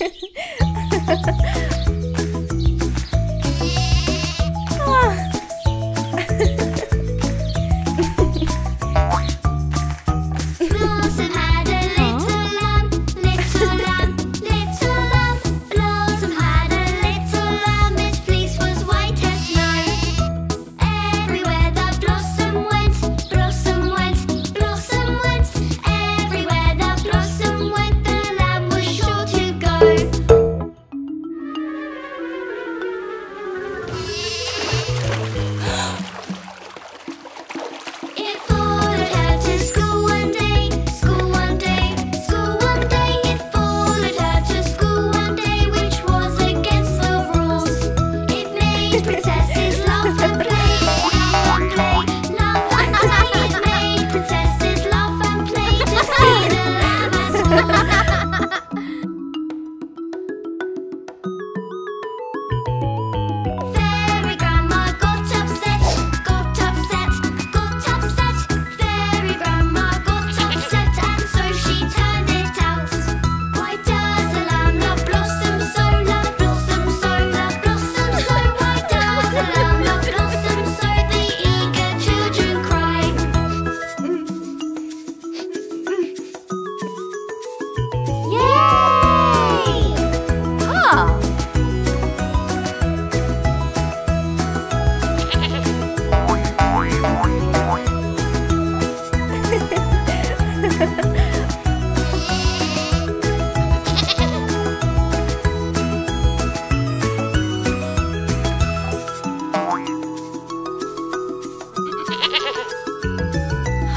Ha ha ha!